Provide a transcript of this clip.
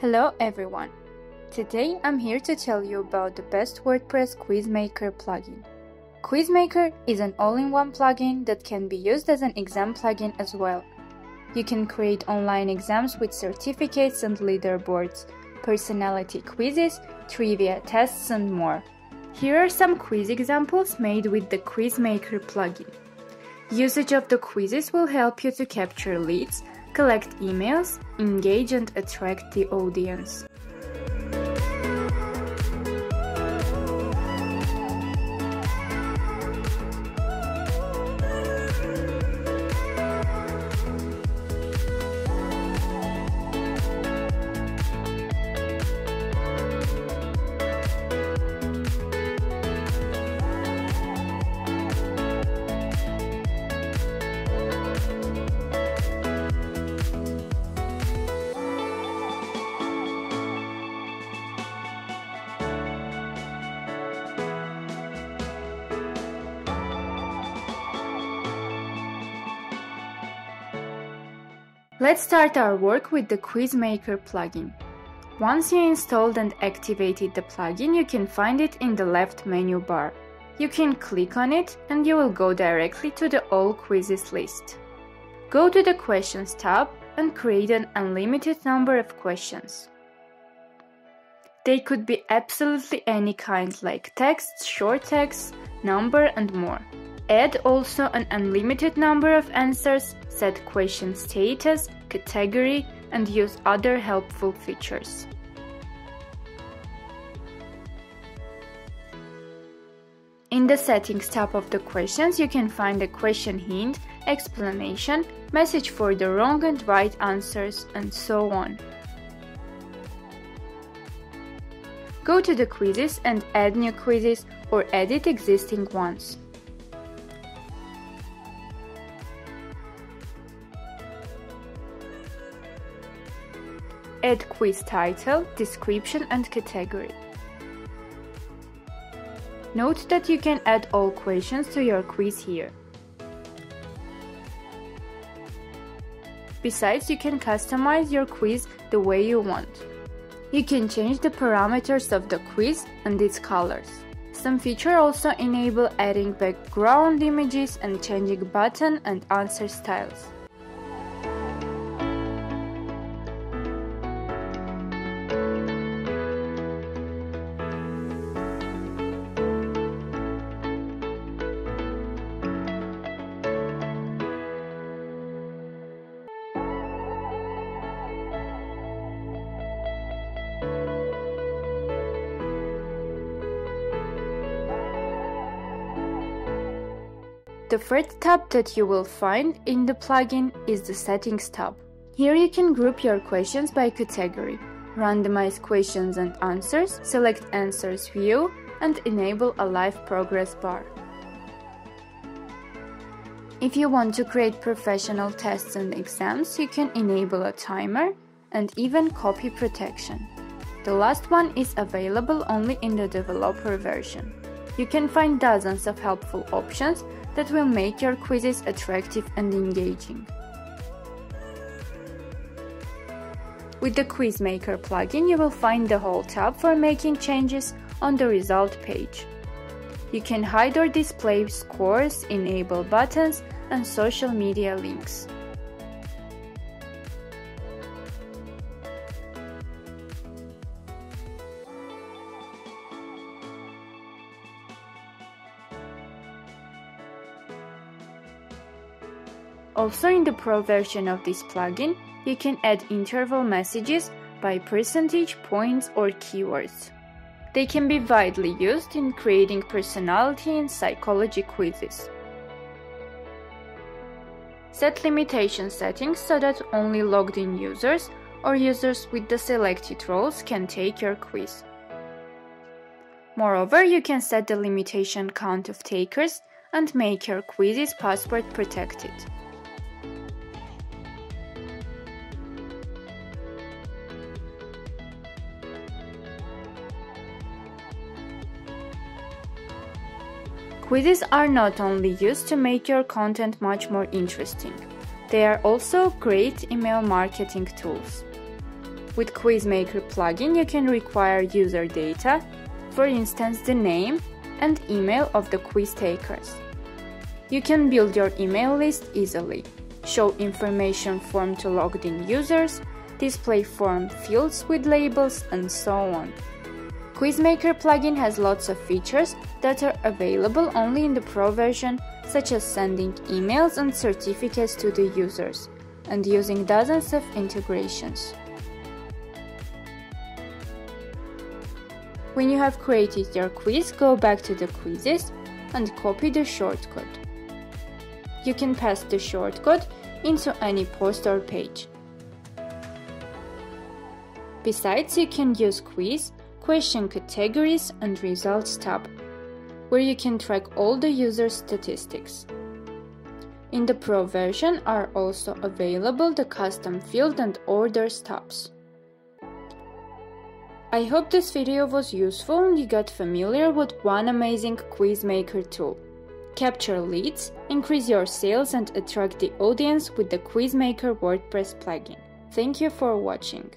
Hello everyone! Today I'm here to tell you about the best WordPress Quizmaker plugin. Quizmaker is an all-in-one plugin that can be used as an exam plugin as well. You can create online exams with certificates and leaderboards, personality quizzes, trivia tests and more. Here are some quiz examples made with the Quizmaker plugin. Usage of the quizzes will help you to capture leads, collect emails, engage and attract the audience. Let's start our work with the Quizmaker plugin. Once you installed and activated the plugin, you can find it in the left menu bar. You can click on it and you will go directly to the All Quizzes list. Go to the Questions tab and create an unlimited number of questions. They could be absolutely any kind like text, short text, number and more. Add also an unlimited number of answers, set question status, category, and use other helpful features. In the Settings tab of the questions, you can find a question hint, explanation, message for the wrong and right answers, and so on. Go to the quizzes and add new quizzes or edit existing ones. Add quiz title, description and category. Note that you can add all questions to your quiz here. Besides, you can customize your quiz the way you want. You can change the parameters of the quiz and its colors. Some features also enable adding background images and changing button and answer styles. The first tab that you will find in the plugin is the Settings tab. Here you can group your questions by category, randomize questions and answers, select Answers View, and enable a live progress bar. If you want to create professional tests and exams, you can enable a timer and even copy protection. The last one is available only in the developer version. You can find dozens of helpful options that will make your quizzes attractive and engaging. With the Quizmaker plugin, you will find the whole tab for making changes on the result page. You can hide or display scores, enable buttons, and social media links. Also in the Pro version of this plugin, you can add interval messages by percentage points or keywords. They can be widely used in creating personality and psychology quizzes. Set limitation settings so that only logged in users or users with the selected roles can take your quiz. Moreover, you can set the limitation count of takers and make your quizzes password protected. Quizzes are not only used to make your content much more interesting, they are also great email marketing tools. With Quizmaker plugin, you can require user data, for instance the name and email of the quiz takers. You can build your email list easily, show information form to logged in users, display form fields with labels, and so on. Quizmaker plugin has lots of features that are available only in the Pro version, such as sending emails and certificates to the users, and using dozens of integrations. When you have created your quiz, go back to the quizzes and copy the shortcode. You can paste the shortcode into any post or page. Besides, you can use quiz, question categories and results tab, where you can track all the user statistics. In the Pro version are also available the custom field and orders tabs. I hope this video was useful and you got familiar with one amazing Quizmaker tool. Capture leads, increase your sales and attract the audience with the Quizmaker WordPress plugin. Thank you for watching.